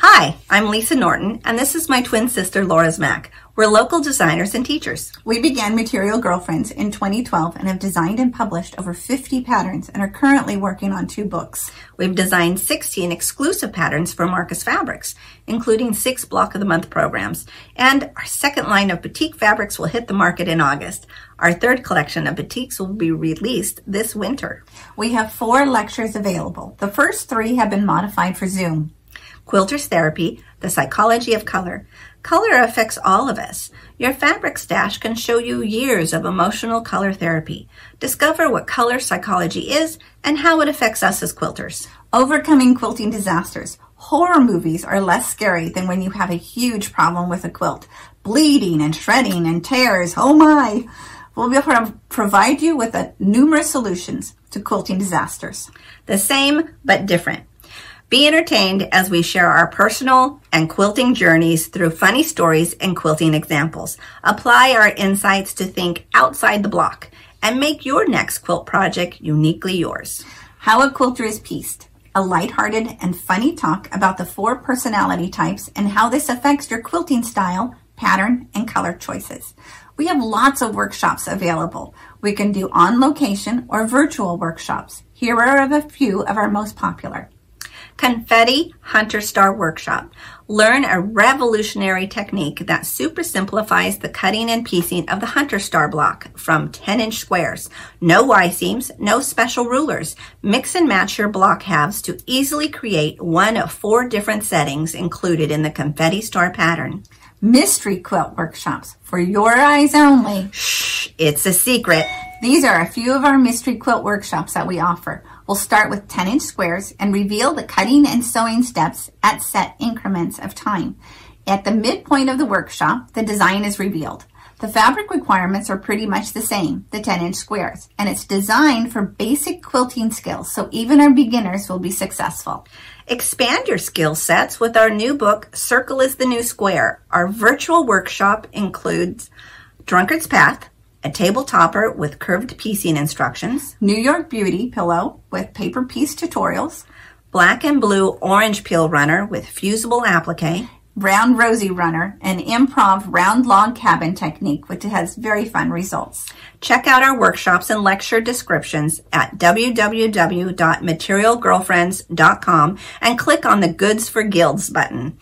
Hi, I'm Lisa Norton, and this is my twin sister, Lora Zmak. We're local designers and teachers. We began Material Girlfriends in 2012 and have designed and published over 50 patterns and are currently working on two books. We've designed 16 exclusive patterns for Marcus Fabrics, including six Block of the Month programs. And our second line of batik fabrics will hit the market in August. Our third collection of batiks will be released this winter. We have four lectures available. The first three have been modified for Zoom. Quilters Therapy, The Psychology of Color. Color affects all of us. Your fabric stash can show you years of emotional color therapy. Discover what color psychology is and how it affects us as quilters. Overcoming quilting disasters. Horror movies are less scary than when you have a huge problem with a quilt. Bleeding and shredding and tears. Oh my! We'll be able to provide you with a numerous solutions to quilting disasters. The same, but different. Be entertained as we share our personal and quilting journeys through funny stories and quilting examples. Apply our insights to think outside the block and make your next quilt project uniquely yours. How a Quilter is Pieced, a lighthearted and funny talk about the four personality types and how this affects your quilting style, pattern, and color choices. We have lots of workshops available. We can do on location or virtual workshops. Here are a few of our most popular. Confetti Hunter Star Workshop. Learn a revolutionary technique that super simplifies the cutting and piecing of the Hunter Star block from 10 inch squares. No Y seams, no special rulers. Mix and match your block halves to easily create one of four different settings included in the Confetti Star pattern. Mystery quilt workshops for your eyes only. Shh, it's a secret. These are a few of our mystery quilt workshops that we offer. We'll start with 10 inch squares and reveal the cutting and sewing steps at set increments of time. At the midpoint of the workshop, the design is revealed. The fabric requirements are pretty much the same, the 10 inch squares, and it's designed for basic quilting skills, so even our beginners will be successful. Expand your skill sets with our new book, Circle is the New Square. Our virtual workshop includes Drunkard's Path, a table topper with curved piecing instructions, New York Beauty pillow with paper piece tutorials, black and blue orange peel runner with fusible applique, round rosy runner, an improv round log cabin technique, which has very fun results. Check out our workshops and lecture descriptions at www.materialgirlfriends.com and click on the Goods for Guilds button.